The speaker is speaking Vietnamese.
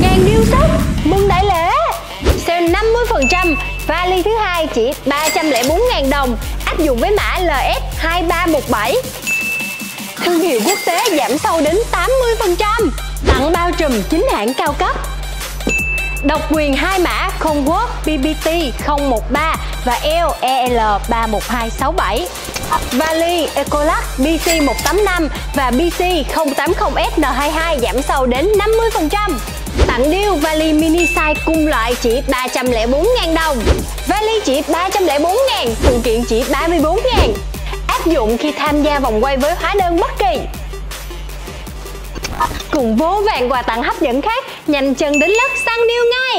ngàn điêu sốc mừng đại lễ. Sale 50% Vali thứ hai chỉ 304.000 đồng, áp dụng với mã LS2317 Thương hiệu quốc tế giảm sâu đến 80% Tặng bao trùm chính hãng cao cấp. Độc quyền hai mã không quốc BBT 013 và EL 31267 Vali Ecolac BC 185 và BC 080S N22 giảm sâu đến 50% Tặng deal vali mini size cung loại chỉ 304.000 đồng. Vali chỉ 304.000, phụ kiện chỉ 34.000 Áp dụng khi tham gia vòng quay với hóa đơn bất kỳ. Cùng vô vàng quà tặng hấp dẫn khác Nhanh chân đến lớp săn deal ngay.